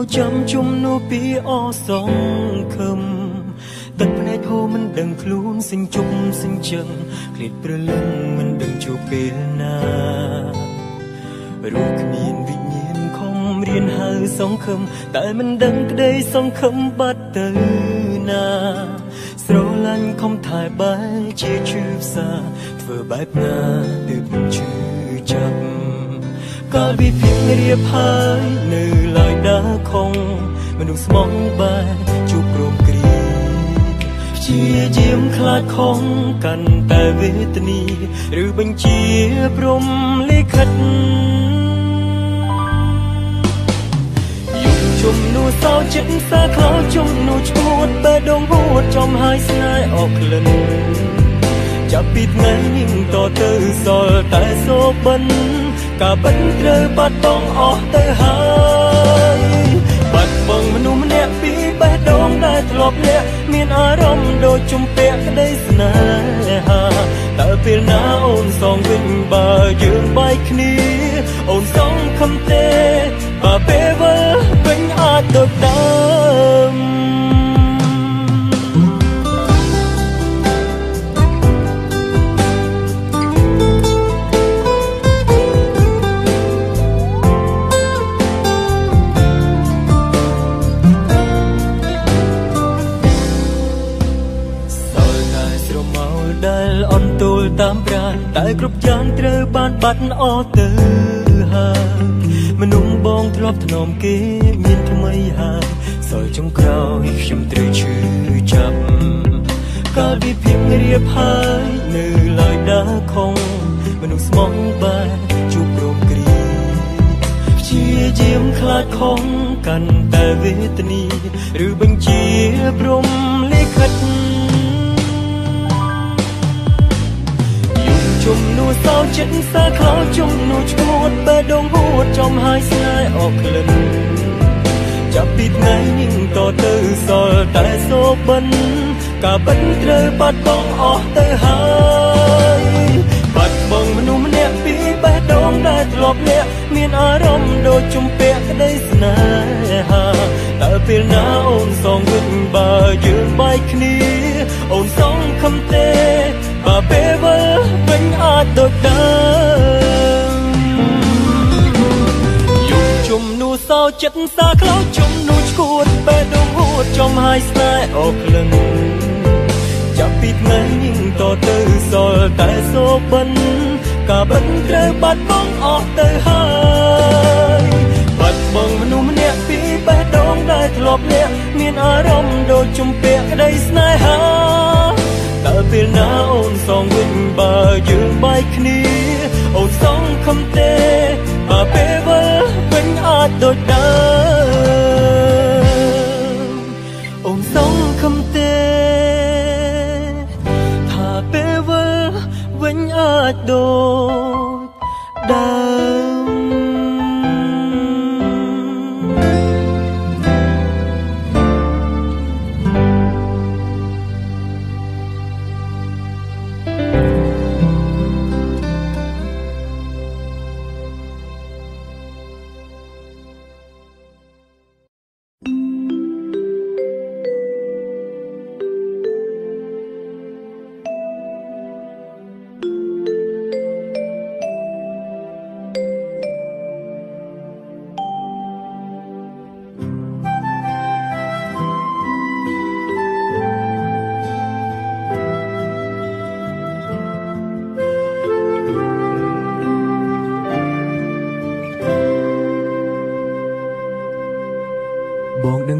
ពីអោចាំជំនួពីអសងខឹមទឹកភ្នែកហូរមិនដឹងខ្លួនសិញជុំសិញជឹងឃ្លាតព្រលឹងមិនដឹងជួបពេលណារូបគ្មានវិញ្ញាណខំរៀនហៅសង្ឃឹមតែមិនដឹងក្តីសង្ឃឹមបាត់ទៅណាស្រឡាញ់ខំថែបែជាឈឺផ្សាធ្វើបែបណាទើបមិនឈឺចាប់ កាលវិភាគរៀបហើយនៅឡើយដើខងមនុស្សស្មងបែជួបព្រមគ្រីជាជាមខ្លាចខំកាន់តែវេទនីឬបញ្ជាព្រមលិខិតជំនួសោចិត្តសាខោជំនួឈួតបែដងហួតចំហើយស្នេហ៍អកក្លិនចាប់ពីថ្ងៃនេះតទៅសល់តែសូបិន កាបិនត្រូវបាត់បង់អស់ទៅហើយបាត់បង់មនុស្សម្នាក់ពីបេះដូងដែលធ្លាប់លាក់មានអារម្មណ៍ដូចជំពាក់ក្តីស្នេហាតើពេលណាអូនសងវិញបើយើងបែកគ្នា អូនសងខំទេបើពេលវិលវិញអាចដូចដើ តាមប្រានតែគ្រប់យ៉ាងត្រូវបានបាត់អស់ទៅហើយមនុស្សបងធ្លាប់ធ្នមគេមានថ្មីហើយសល់ចុងក្រោយខ្ញុំត្រូវឈឺចាប់កាលវិភាគរៀបហើយនៅឡើយដើខងមនុស្សស្មងបែជួបព្រមគ្រីជាជាមខ្លាចខំកាន់តែវេទនីឬបញ្ជាព្រមលិខិត នួសោចិត្តសាខោជំនួឈួតបែដងហួតចំហើយស្នេហ៍អកក្លិនចាប់ពីថ្ងៃនេះតទៅសល់តែសូបិនកាបិនត្រូវបាត់បង់អស់ទៅហើយបាត់បង់មនុស្សម្នាក់ពីបេះដូងដែលធ្លាប់លាក់មានអារម្មណ៍ដូចជំពាក់ក្តីស្នេហាតើពេលណាអូនសងវិញបើយើងបែកគ្នាអូនសងខំទេបើ ពេលវិលវិញអាចដូចដើមយំជំនួសោចិត្តសាខ្លោចជំនួឈួតពេលដងហួតចំហើយស្នេហ៍អកលឹងចាប់ពីថ្ងៃនេះតទៅសល់តែសូបិនកាបិនត្រូវបាត់បង់អស់ទៅហើយបាត់បង់មនុស្សម្នាក់ពីបេះដូងដែលធ្លាប់លាក់មានអារម្មណ៍ដូចជំពាក់ក្តីស្នេហា តើពេលណាអូនសងវិញបើយើងបែកគ្នា អូនសងខំទេបើពេលវិលវិញអាចដូចដើមអូនសងខំទេថាពេលវិលវិញអាចដូច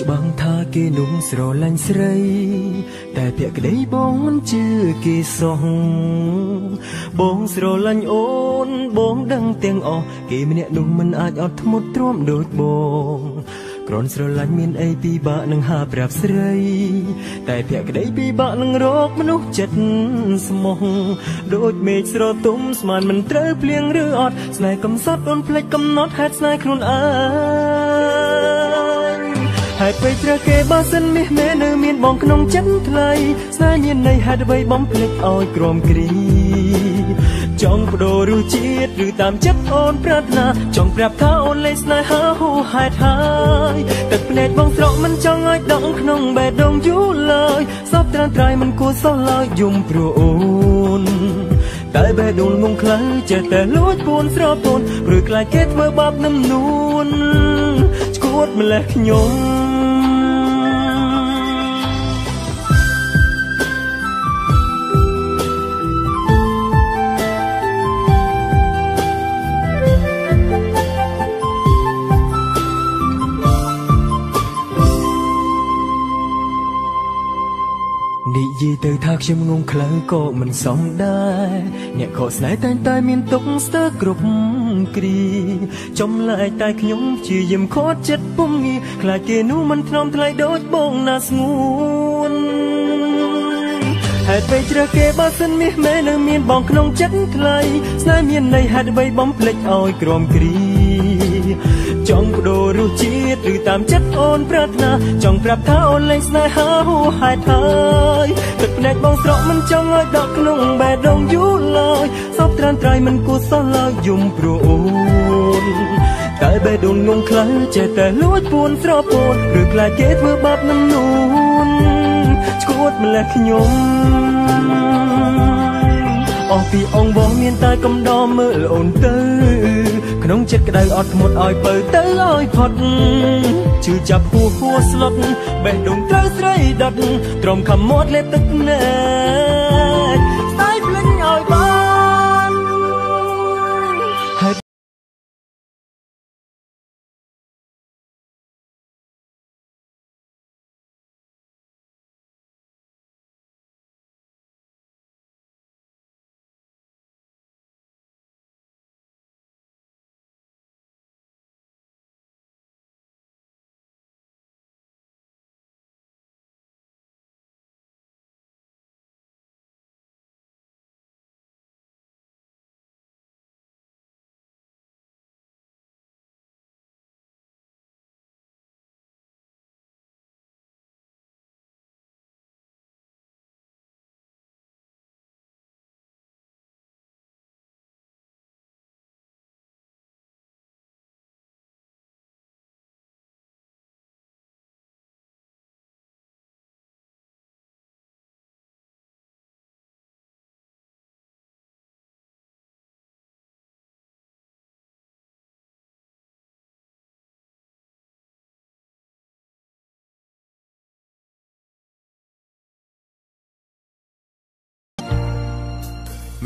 ច្បាស់ថាគេនោះស្រឡាញ់ស្រី តែភក្តីបងមិនជឿគេសោះបងស្រឡាញ់អូនបងដឹងទាំងអស់គេម្នាក់នោះមិនអាចអត់ធ្មត់ទ្រាំដូចបងក្រនស្រឡាញ់មានអីពិបាកនឹងហាប្រាប់ស្រី តែភក្តីពិបាកនឹងរកមនុស្សចិត្តស្មោះដូចមេឃស្រទុំស្មានមិនត្រូវភ្លៀងឬអត់ស្នេហ៍កំសត់អូនភ្លេចកំណត់ហេតុស្នេហ៍ខ្លួនឯង ហេតុពេកត្រូវគេបើសិនមាសមេនៅមានបងក្នុងចិត្តថ្លៃស្នេហ៍មានន័យហេតុអ្វីបំភ្លេចឲ្យក្រំគ្រីចង់បដូររសជាតិឬតាមចិត្តអូនប្រាថ្នាចង់ប្រាប់ថាអូនលេងស្នេហាហូរហេតុហើយទឹកភ្នែកបងស្រក់មិនចង់ឲ្យដងក្នុងបេះដូងយូរឡើយសពត្រានត្រៃមិនគួរសោះឡើយយំព្រោះអូនតែបេះដូងងងខ្លៅចេះតែលួចពួនស្រពូនព្រឺខ្លាចគេធ្វើបាបនឹមនួនឈួតម្លេះខ្ញុំ និយាយទៅថាខ្ញុំងងខ្លៅក៏មិនសមដែរអ្នកខកស្នេហ៍តែងតែមានទុកស្ទើរគ្រប់គ្រីចំលែកតែខ្ញុំជាយាមខត់ចិត្តពុំងាខ្លាចគេនោះមិនធ្នមថ្លៃដូចបងណាស្ងួនហេតុពេលជ្រើសគេបើសិនមាសមែននៅមានបងក្នុងចិត្តថ្លៃស្នេហ៍មានន័យហេតុអ្វីបំភ្លេចឲ្យក្រំគ្រី ចង់បដូររសជាតិឬតាមចិត្តអូនប្រាថ្នាចង់ប្រាប់ថាអូនលេងស្នេហាហួហេតុហើយទឹកភ្នែកបងស្រក់មិនចង់ឲ្យដកក្នុងបេះដូងយូរឡើយសពត្រានត្រៃមិនគួរសោះឡើយយំព្រោះអូនតែបេះដូងងងខ្លះចេះតែលួចពួនស្រពោនឬខ្លាចគេធ្វើបាបនឹងនួនឈួតម្លេះខ្ញុំអស់ពីអងបងមានតែកំដរមើលអូនទៅ ក្នុងចិត្តក្តៅអត់ធ្មត់ឲ្យបើទៅឲ្យផុតជឿចាប់ហួហួស្លុតបេះដូងត្រូវស្រីដុតត្រមខំមាត់លេបទឹកណែ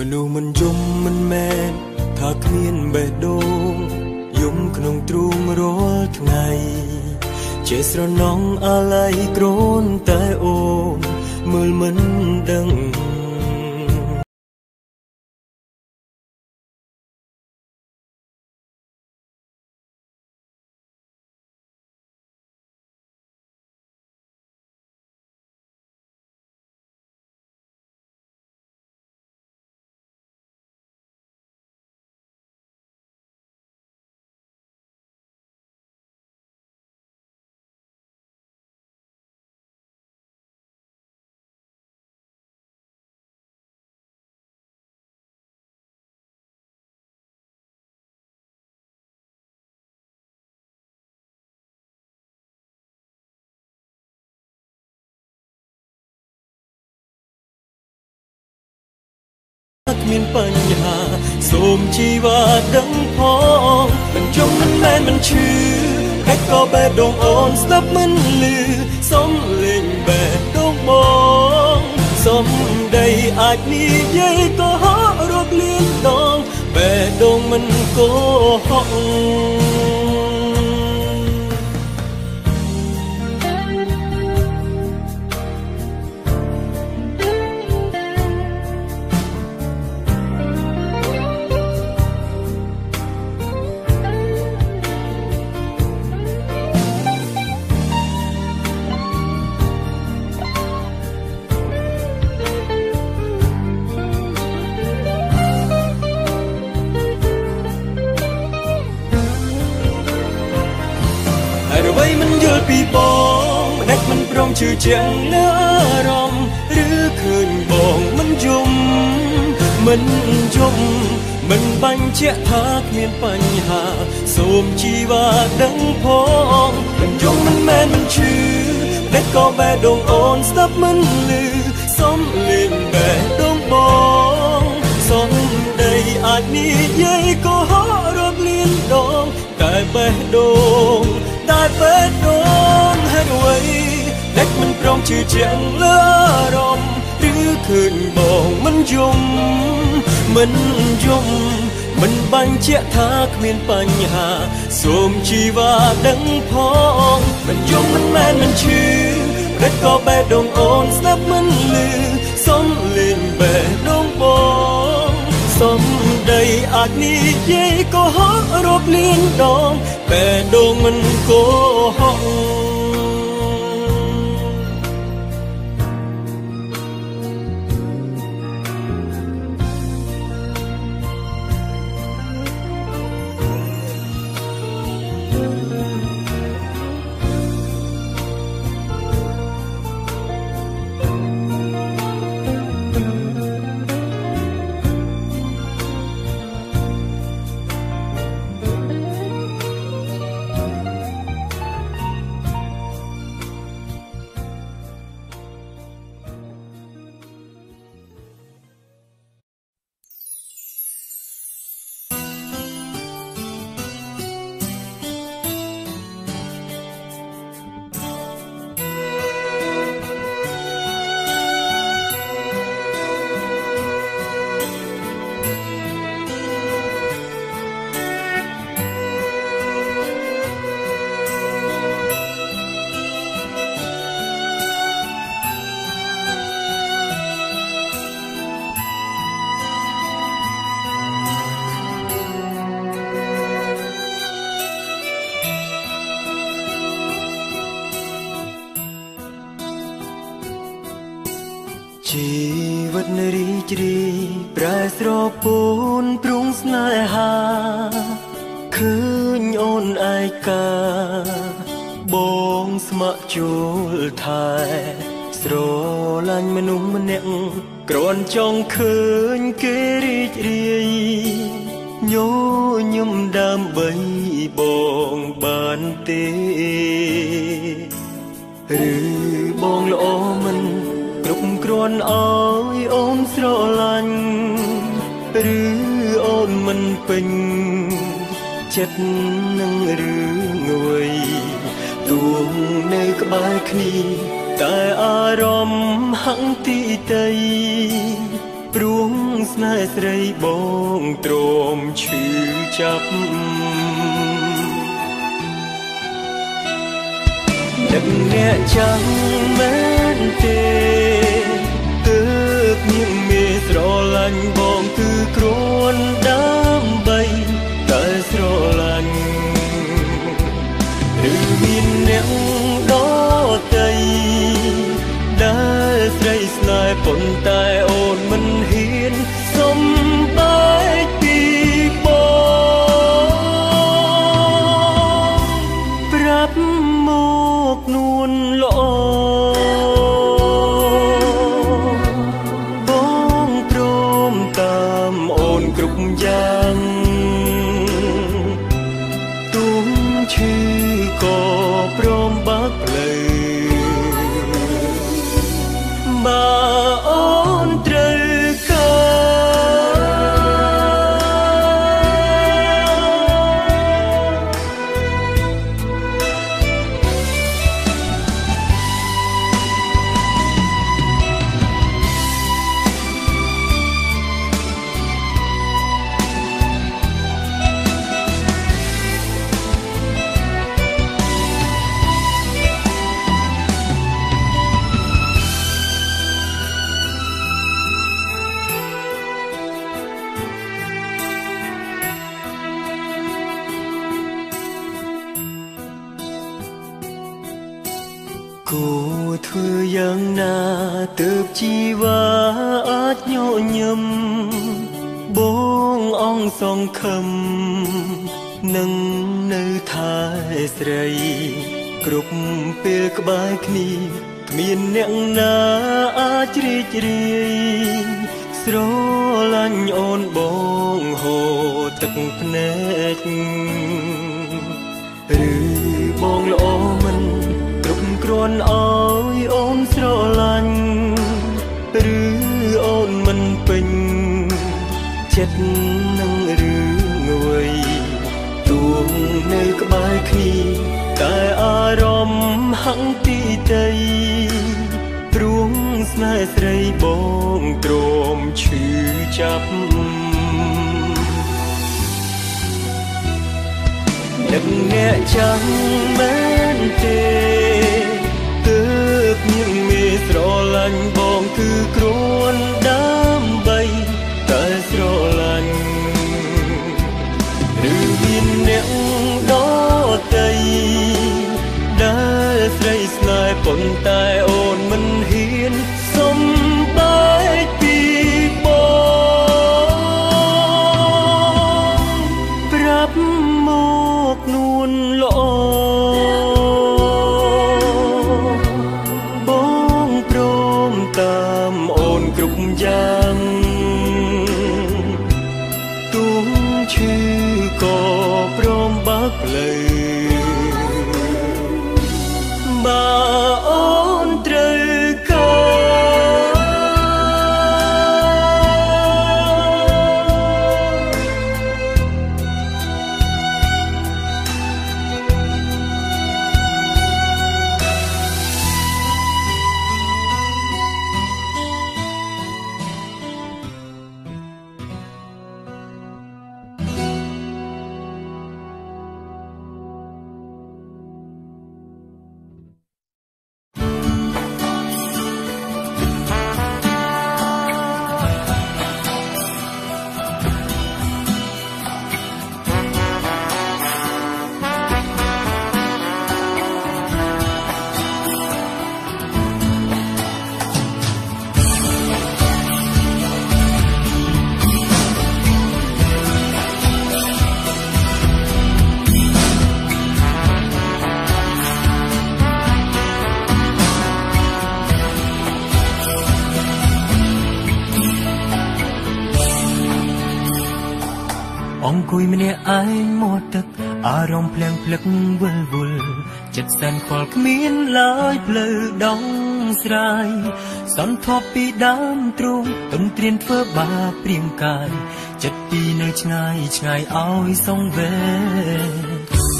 មនុស្សមិនយំមិនមែនថាគ្មានបេះដូងយំក្នុងទ្រូងរាល់ថ្ងៃជាស្រណងអាឡ័យក្រូនតែអូនមើលមិនដឹង មានបញ្ហា សូមជីវ៉ាដឹងផងមិនជុំមិនមែនមិនឈឺហេតុក៏បេះដូងអូនស្ដាប់មិនលឺសូមលេងបេះដូងបងសូមដីអាចនិយាយក៏ហក់រកលៀនដងបេះដូងមិនកោហ ជឿជាក់នៅអារម្មណ៍ឬឃើញបងមិនយំមិនយំមិនបាញ់ជាក់ថាគ្មានបញ្ហា សូមជីវ៉ាដឹងផងមិនយំមិនមែនមិនឈឺតែក៏បែដងអូនស្ដាប់មិនលឺសុំលេងបែដងបងសុំដីអាចនិយាយក៏ហត់រត់លៀនដងតែបេះដូងតែបេះដូងហេតុអ្វី តែមិនព្រមជឿជាក់លើអារម្មណ៍ឬឃើញបងមិនយំមិនយំមិនបាញ់ជាក់ថាគ្មានបញ្ហា សូមជីវ៉ាដឹងផងមិនយំមិនមែនមិនឈឺតែក៏បេះដូងអូនស្ដាប់មិនលឺសុំលេងបេះដូងបងសុំដីអាចនិយាយក៏ហត់រាប់លានដងបេះដូងមិនកោហត់ ពោនព្រុងស្នេហាឃើញអូនឯកាបងស្ម័គ្រជួលថែស្រឡាញ់មនុស្សម្នាក់គ្រាន់ចង់ឃើញគេរីករាយញញឹមដើម្បីបងបានទេឬបងល្អមិនគ្រប់គ្រាន់អើយអូនស្រឡាញ់ ឬអូនមិនពេញចិត្តនឹងរឿងអ្វីទួងនៅក្បែរគ្នាតែអារម្មណ៍ហង្ទីតីព្រួងស្នេហ៍ស្រីបងទ្រាំឈឺចាប់ដឹកអ្នកចាំមែនទេទើបញៀមមេស្រឡាញ់បង គឺគ្រួនដើម្បីតែស្រឡាញ់ឬមានអ្នកដទៃដែលស្រីស្នេហ៍ប៉ុន្តែអូនមិនហ៊ានសំបែកពីបងប្រាប់មកនួន គ្នាគ្មានអ្នកណាអាចរីករាយសស្រលាញ់អូនបងហូរទឹកភ្នែកឬបងល្អមិនគ្រប់គ្រាន់អើយអូនស្រលាញ់ឬអូនមិនពេញចិត្តនឹងរឿងអ្វីទួងនៅក្បែរគ្នាតែអារម្មណ៍ហង្ទីតីព្រួងស្នេហ៍ស្រីបងទ្រាំឈឺចាប់នឹកអ្នកចាំមែនទេទើបញៀងមេស្រឡាញ់បងគឺគ្រួនដើម្ប៉ុន្តែអូនមិនហ៊ានសំបែកពីបងប្រាប់មកនួនល្អបងព្រមតាមអូនគ្រប់យ៉ាងទួងឈឺក៏ព្រមបើកផ្លូវ យម្នាក់ឯងមាត់ទឹកអារម្មណ៍ភ្លៀងភ្លឹកវិលវល់ចិត្តសែនខ្វល់គ្មានឡើយផ្លូវដងស្រាយសន្ធប់ពីដើមទ្រូងទុនត្រៀនធ្វើបាបព្រៀងកាយចិត្តពីនៅឆ្ងាយឆ្ងាយឲ្យសងវេ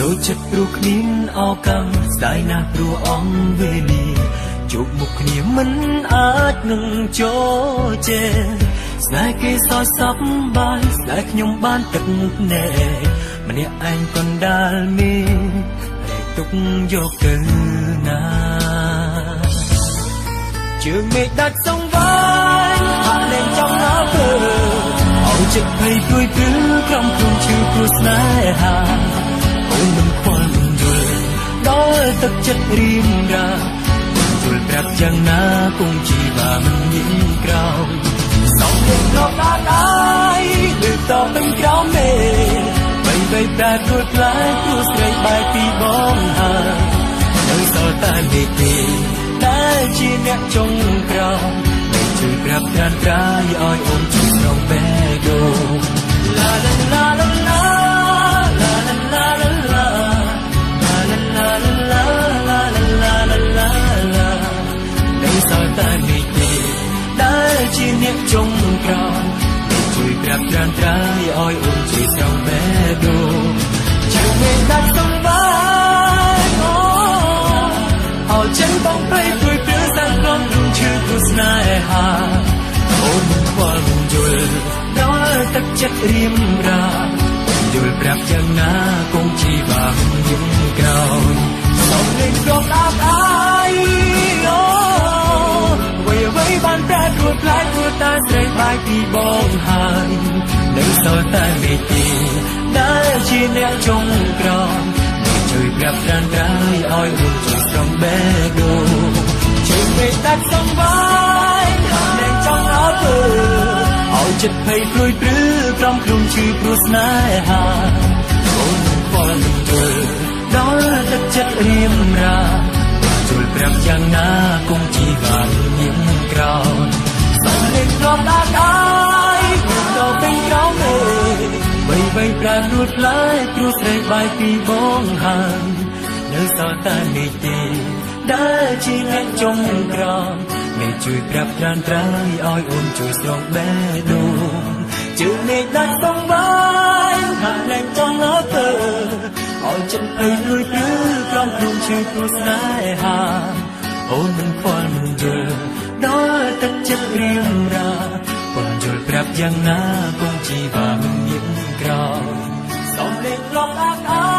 ដូចចិត្តព្រោះគ្មានអកម្មស្ដាយណាស់ព្រោះអងវេលាជួបមុខគ្នាមិនអាចនឹងចូលជេរ ស្នេហ៍គេសោយសពបាយស្នេហ៍ខ្ញុំបានទឹកម្នាក់ម្នាក់ឯងកណ្ដាលមេរែកទុកយកទៅណាជើងមេឃដាច់សងវាយហាក់លែងចង់អើព្រឺអោចិត្តភ័យព្រួយព្រឺក្រុមខ្លួនឈឺព្រោះស្នេហាអូនមិនខ្វល់មិនយល់ដល់ទឹកចិត្តរៀមរាយល់ប្រាប់យ៉ាងណាគង់ជីវាមិនមានក្រោយ សងលេងរកដាដាយលើតពេញក្រោមមេបីបីប្រែព្រួយផ្លែព្រោះស្រីបែកពីបងហើយនៅសល់តែមេឃទេតែជាអ្នកចុងក្រោយមិនជួយប្រាប់ត្រានត្រាយឲ្យអូនជួយស្រងបេះដូងឡាឡាឡាឡាឡាឡា ទឹកចិត្តរៀមរាយល់ប្រាប់យ៉ាងណាគង់ជីវាមិនយំក្រោយសំលេងក្រុមអាប់អាយអូអ្វីអ្វីបានប្រែប្រួលផ្លែព្រោះតែស្រីបាយពីបងហើយនៅសល់តែមេទីដែលជាអ្នកចុងក្រោយជួយប្រាប់ត្រានត្រាយឲ្យអូនជួយស្រង់បេះដូងជួយមេដាច់សំបាយលែងចង់អើពើឲ្យចិត្តភ័យព្រួយព្រឺ ត្រង់ក្នុងជីព្រោះស្នេហាអូនខ្វល់នឹងធ្វើដល់ទឹកចិត្តរៀមរាជួលប្រាប់យ៉ាងណាគុំជីវាមានក្រោនសូមលេងត្រង់ដល់អាយទៅពេញក្រោមទេបីបីប្រាណរួចផ្លែព្រោះស្រីបាយពីបងហើងនៅសល់តែនេះទេដែលជាអ្នកចុងក្រោយមេជួយប្រាប់ត្រានត្រៃឲ្យអូនជួយស្រង់បេះដូង ជឿមេដាច់សងបាយថាលែងចង់អត់ទៅឲ្យចិត្តទៅលួយព្រឺក្រំខ្លួនឈឺព្រោះស្នេហាអូនមិនខ្វល់មិនយល់ដល់ទឹកចិត្តរៀងរាពុនយល់ប្រាប់យ៉ាងណាគង់ជីវ៉ាមិនមានក្រោយសំលេងឡងអាក់អើ